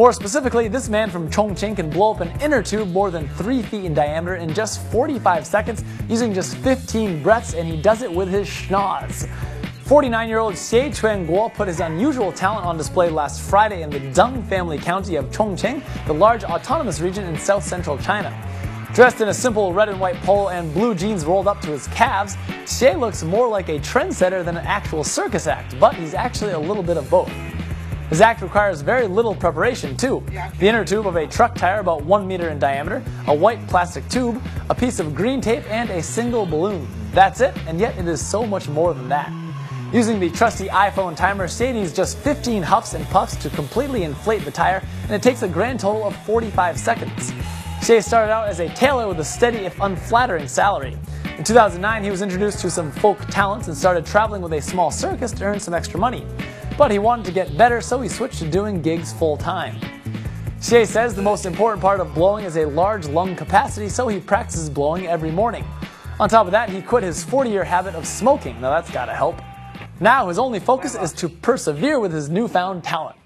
More specifically, this man from Chongqing can blow up an inner tube more than 3 feet in diameter in just 45 seconds using just 15 breaths, and he does it with his schnoz. 49-year-old Xie Chuan-guo put his unusual talent on display last Friday in the Deng family county of Chongqing, the large autonomous region in south-central China. Dressed in a simple red and white polo and blue jeans rolled up to his calves, Xie looks more like a trendsetter than an actual circus act, but he's actually a little bit of both. His act requires very little preparation, too. The inner tube of a truck tire about 1 meter in diameter, a white plastic tube, a piece of green tape, and a single balloon. That's it, and yet it is so much more than that. Using the trusty iPhone timer, needs just 15 huffs and puffs to completely inflate the tire, and it takes a grand total of 45 seconds. Xie started out as a tailor with a steady if unflattering salary. In 2009, he was introduced to some folk talents and started traveling with a small circus to earn some extra money. But he wanted to get better, so he switched to doing gigs full time. Xie says the most important part of blowing is a large lung capacity, so he practices blowing every morning. On top of that, he quit his 40 year habit of smoking. Now that's gotta help. Now his only focus is to persevere with his newfound talent.